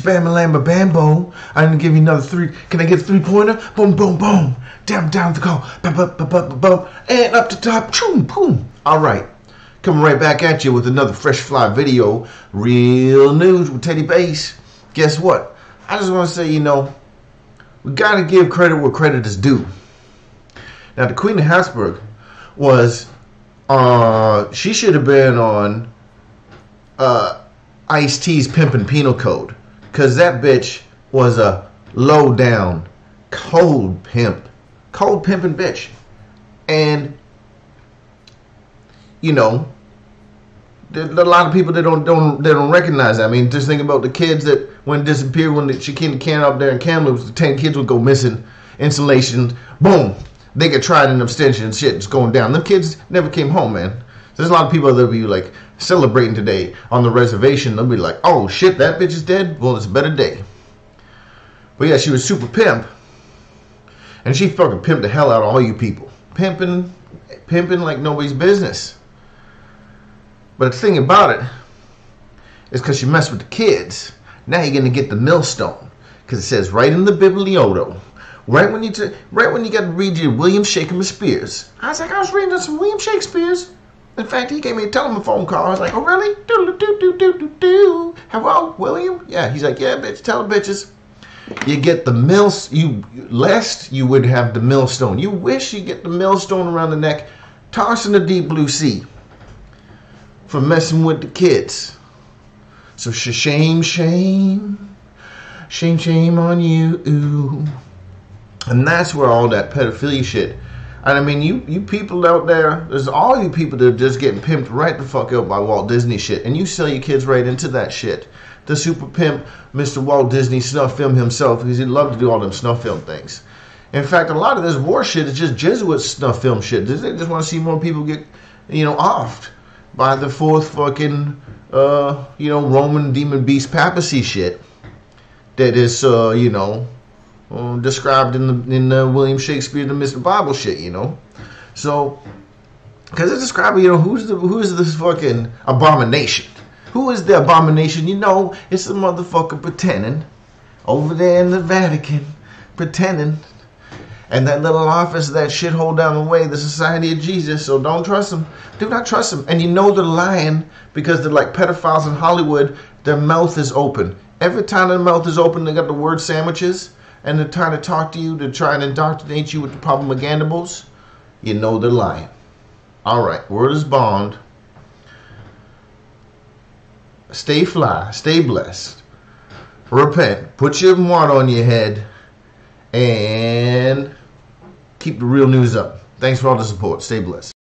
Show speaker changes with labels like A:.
A: shabam lamba bambo. I didn't give you another three. Can I get a three pointer? Boom, boom, boom. Down, down the call. Bum, bum, bum, and up the top. Choom, boom. All right. Coming right back at you with another fresh fly video. Real news with Teddy Bass. Guess what? I just want to say, you know, we got to give credit where credit is due. Now, the Queen of Habsburg was, uh, she should have been on uh, Ice T's Pimpin' Penal Code. Because that bitch was a low down, cold pimp. Cold pimping bitch. And, you know, there are a lot of people that don't don't they don't recognize that. I mean, just think about the kids that went disappeared when the, she came can up there in Kamloops. The ten kids would go missing, insulation, boom, they get tried in abstention shit. It's going down. Them kids never came home, man. There's a lot of people that'll be like celebrating today on the reservation. They'll be like, "Oh shit, that bitch is dead." Well, it's a better day. But yeah, she was super pimp, and she fucking pimped the hell out of all you people, pimping, pimping like nobody's business. But the thing about it is because you mess with the kids, now you're gonna get the millstone. Because it says right in the Biblioto, right when you t- right when you got to read your William Shakespeare Spears. I was like, I was reading some William Shakespeare's. In fact, he gave me a telephone call. I was like, oh really? Do do do do do do. Hello, William? Yeah. He's like, yeah, bitch. Tell the bitches. You get the mill. You lest you would have the millstone. You wish you get the millstone around the neck, toss in the deep blue sea for messing with the kids. So sh- shame, shame, shame, shame on you. And that's where all that pedophilia shit. And I mean, you you people out there, there's all you people that are just getting pimped right the fuck out by Walt Disney shit, and you sell your kids right into that shit. The super pimp, Mr. Walt Disney snuff film himself, because he'd love to do all them snuff film things. In fact, a lot of this war shit is just Jesuit snuff film shit. They just want to see more people get, you know, offed by the fourth fucking, uh, you know, Roman demon beast papacy shit that is, uh, you know, uh, described in the in uh, William Shakespeare the Mr. Bible shit, you know. So, because it's describing, you know, who's the who's this fucking abomination? Who is the abomination? You know, it's the motherfucker pretending over there in the Vatican, pretending. And that little office, that shithole down the way, the Society of Jesus. So don't trust them. Do not trust them. And you know they're lying because they're like pedophiles in Hollywood. Their mouth is open. Every time their mouth is open, they got the word sandwiches and they're trying to talk to you, to try and indoctrinate you with the propagandables, you know they're lying. All right, word is bond. Stay fly, stay blessed. Repent, put your water on your head, and keep the real news up. Thanks for all the support. Stay blessed.